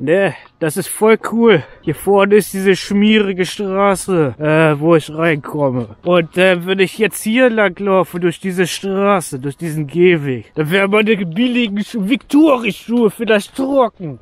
Ne, das ist voll cool. Hier vorne ist diese schmierige Straße, äh, wo ich reinkomme. Und äh, wenn ich jetzt hier langlaufe, durch diese Straße, durch diesen Gehweg, dann wären meine billigen Victoria-Schuhe vielleicht trocken.